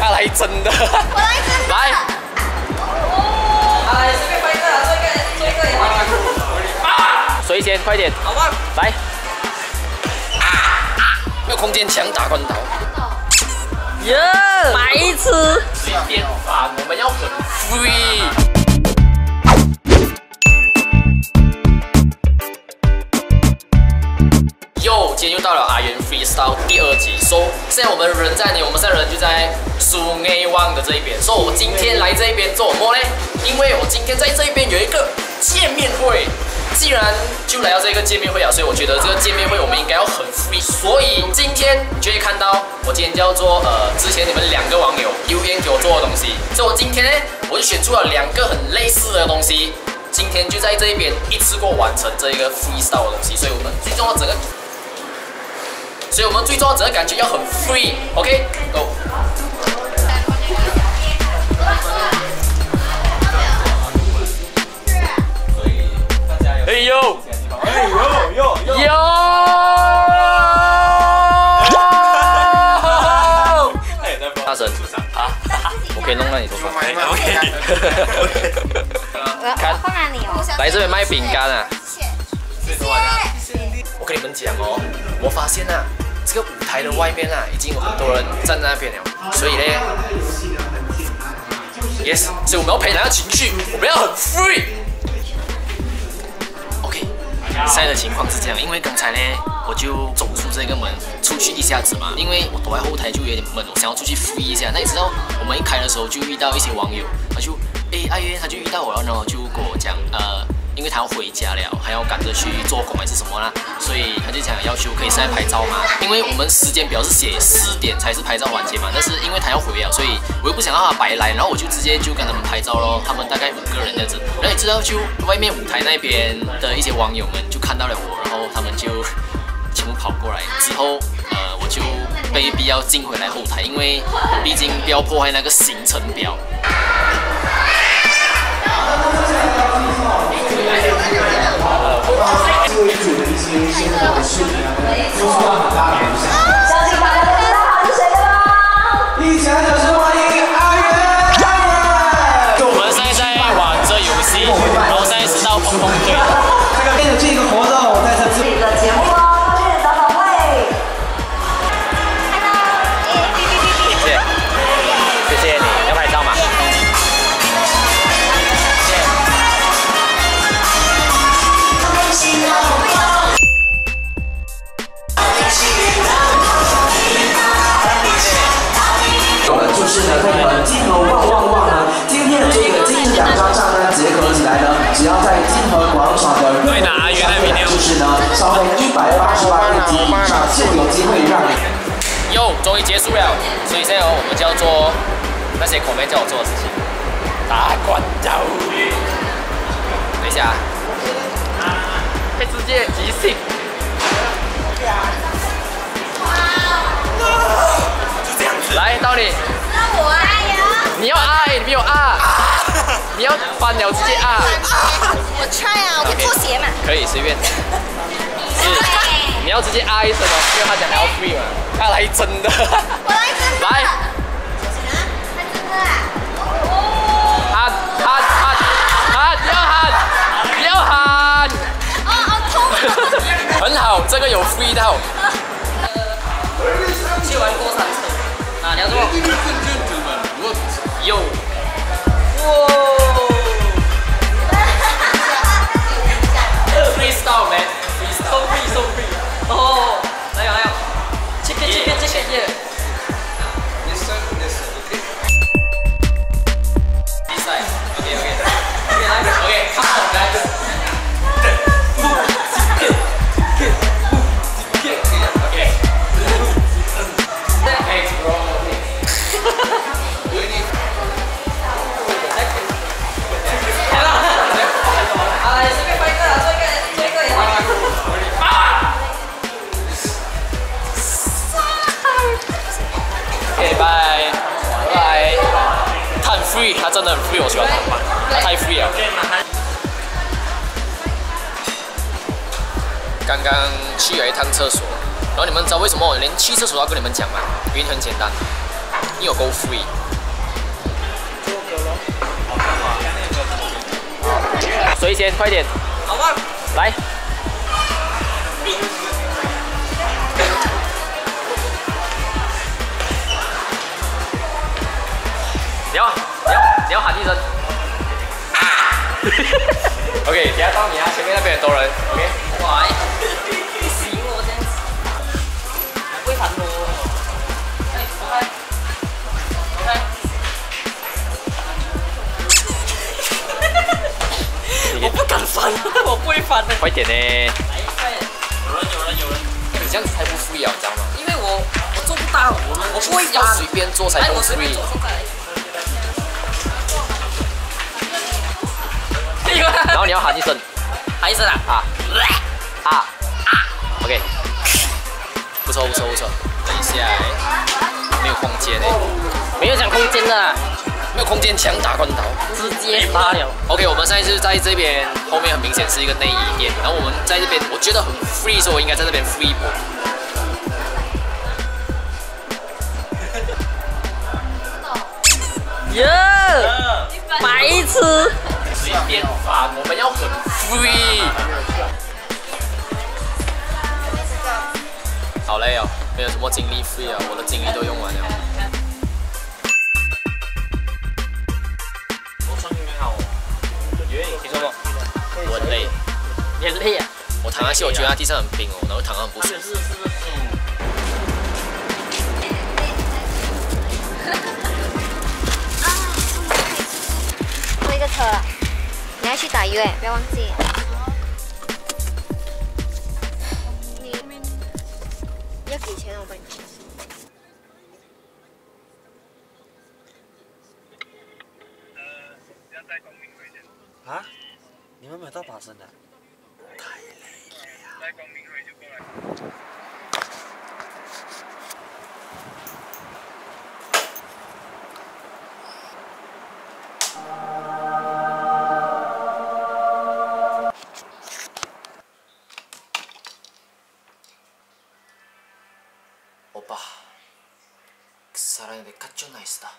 他来真的，我来真的。来，来，随便拍一个，做一个，做一个也好。谁先？快点，好吧。来。啊！没有空间，强打关刀。耶！白痴。随便翻，我们要很 free。今天又到了阿元 freestyle 第二集。So，现在我们人在哪？我们现在人就在苏 A 旺的这一边。So，我今天来这一边做什么呢？因为我今天在这一边有一个见面会。既然就来到这个见面会啊，所以我觉得这个见面会我们应该要很 free。所以今天你就会看到我今天叫做呃，之前你们两个网友留言给我做的东西。所以我今天呢，我就选出了两个很类似的东西。今天就在这一边一次过完成这一个 freestyle 的东西。所以我们最重要整个。所以我们最重要整个感觉要很 free，OK，Go。哎呦，哎呦呦呦！哟！大神啊，我可以弄到你头发。OK。我放哪里哦？来这边卖饼干啊！谢谢。我跟你们讲哦，我发现啊，这个舞台的外面啊，已经有很多人站在那边了，所以呢，yes，所以我们要培养情绪，我们要很 free。OK，现在的情况是这样，因为刚才呢，我就走出这个门，出去一下子嘛，因为我躲在后台就有点闷，我想要出去 free 一下。那你知道，我们一开的时候就遇到一些网友，他就，哎，阿约，他就遇到我，然后就跟我讲，呃。因为他要回家了，还要赶着去做工还是什么啦，所以他就讲要求可以现在拍照嘛。因为我们时间表是写十点才是拍照环节嘛，但是因为他要回了，所以我又不想让他白来，然后我就直接就跟他们拍照咯。他们大概五个人这样子，然后你知道就外面舞台那边的一些网友们就看到了我，然后他们就全部跑过来，之后呃我就被逼要进回来后台，因为毕竟不要破坏那个行程表。为主的一些生活的视频啊，都受到很大的影响。相信大家都知道他是谁了吧？一起来掌声欢迎币以上就有机会让你。哟，终于结束了，所以现在哦我们叫做那些口妹叫我做的事情，打关刀。等一下啊，可以直接即兴。就这样子。来，到你，那我爱呀。你要爱，你没有啊，你要翻了直接啊。我 try 啊，我可以脱鞋嘛。可以随便。是，你要直接啊一声哦，因为他讲还要 free 嘛。他来真的。我来真的。来。来真的啊。我喜欢他，他太 free 了。刚刚去了一趟厕所，然后你们知道为什么我连去厕所都要跟你们讲吗？原因很简单，因为 free。谁先？快点！好吧。来。你要你要喊一声。啊！OK，等下到你啊，前面那边很多人。OK。哇！不行我这样子，不敢翻，我不会翻的。快点呢！来，快点！有人，有人，有人。你这样子太不 free 了，你知道吗？因为我我做不到，我不会要随便做才不 free。然后你要喊一声，喊一声啊啊啊啊！OK，不错不错不错。等一下，没有空间哎，没有讲空间的，没有空间，强打关头，直接发了。OK，我们现在是在这边，后面很明显是一个内衣店，然后我们在这边，我觉得很 free，所以我应该在这边 free 播。耶！白痴。随便发，我们要很 free。好累哦，没有什么精力 free 啊，我的精力都用完了。我穿你好，你说么？我很累，你很累啊？我躺下去，我觉得地上很冰哦，然后躺得很不舒服。坐一个车。要去打鱼哎，不要忘记。你要给钱，我帮你欧巴，사랑이가좀나있다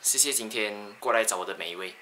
谢谢今天过来找我的每一位。